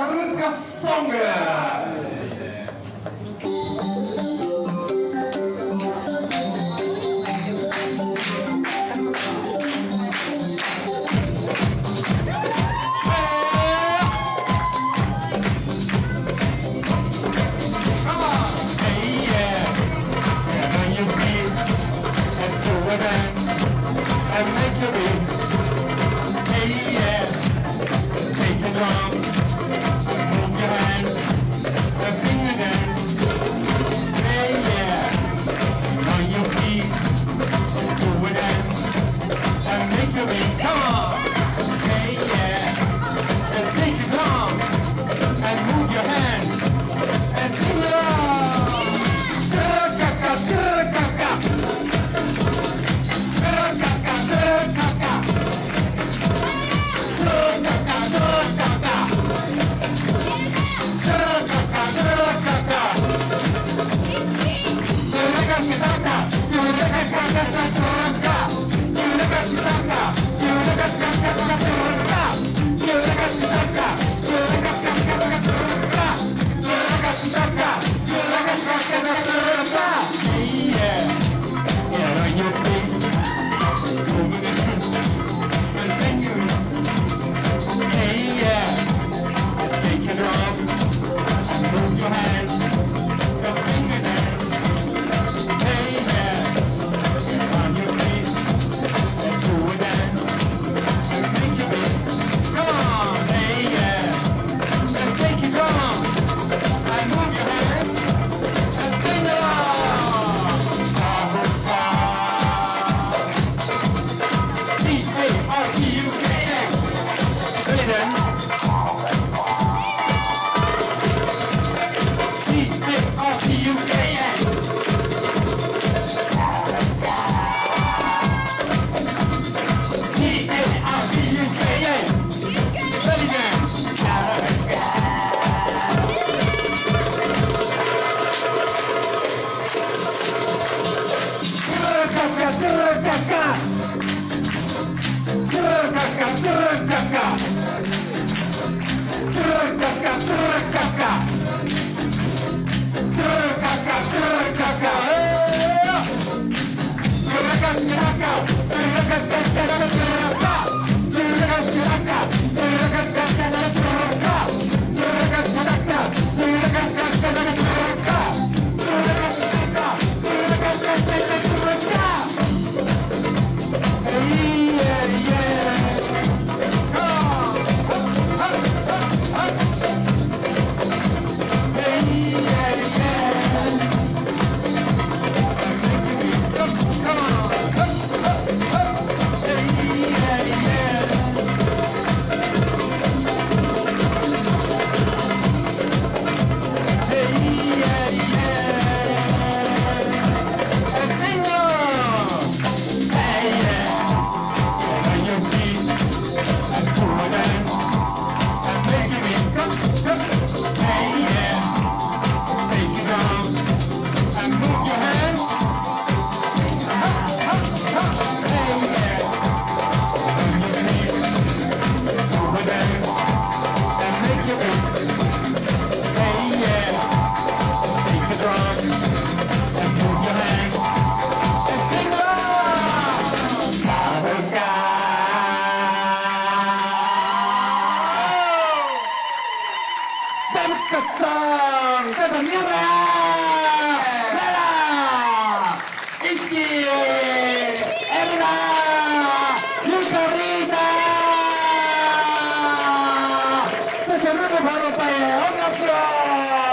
carregaçonga. friend. saca esa mierda! ¡Vera! ¡Iski! ¡Ebra! ¡Lucorita! ¡Se cerró el por ropa! ¡Otra opción!